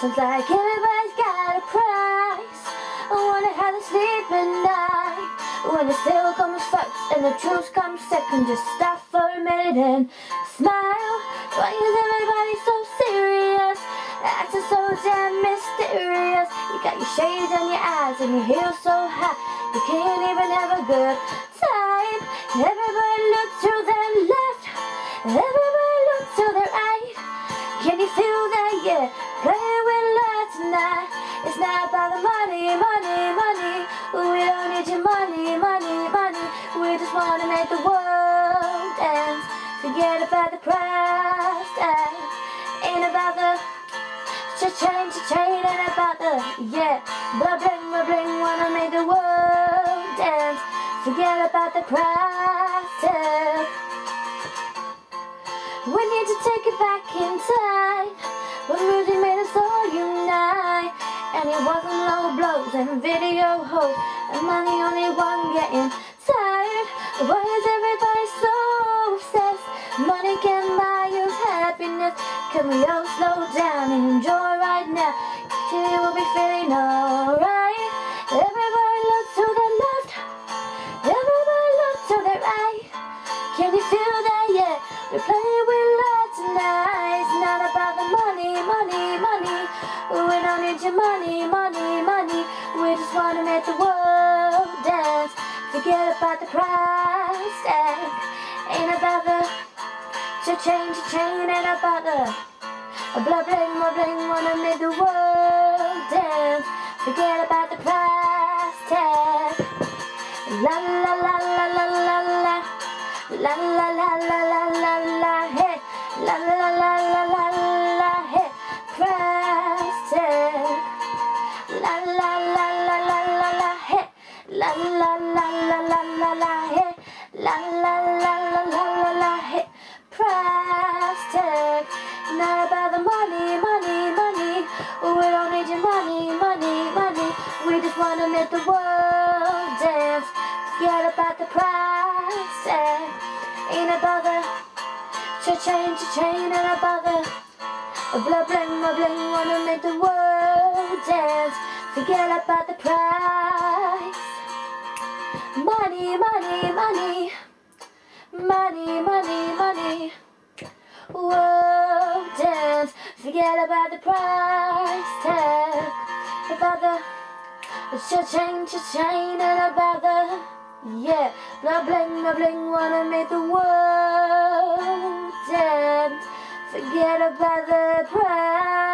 Seems like everybody's got a price. I wonder how they sleep at night. When the sale comes first and the truth comes second, just stop for a minute and smile. Why is everybody so serious? Acting so damn mysterious. You got your shades on your eyes and your heels so high. You can't even have a good time. Everybody looks to their left. Everybody wanna make the world dance. Forget about the price tag. Ain't about the cha-ching, cha-ching. Ain't about the yeah. Blah bling, blah bling. Wanna make the world dance. Forget about the tag. We need to take it back in time When music made us all unite And it wasn't low blows and video hoes Am I the only one getting happiness Can we all slow down and enjoy right now? Till we'll be feeling alright Everybody look to the left Everybody look to the right Can you feel that? Yeah, we're playing with love tonight. It's not about the money, money, money. We don't need your money, money, money. We just wanna make the world dance. Forget about the price tag. About the cha-ching, cha-ching. Ain't about blah bling, blah bling. Wanna make the world dance. Forget about the price tag. La la la la la la la. La la la la la la la hey La la la la la la hey Price tag La la la la la la la hey la la la la la about the price tag Ain't about the cha-ching, cha-ching Ain't bother. A blah bling, blah bling Wanna make the world dance. Forget about the price. Money, money, money. Money, money, money. World dance. Forget about the price tag About the cha-ching, cha-ching And about the yeah, blah bling, blah bling, wanna make the world dance. Forget about the price.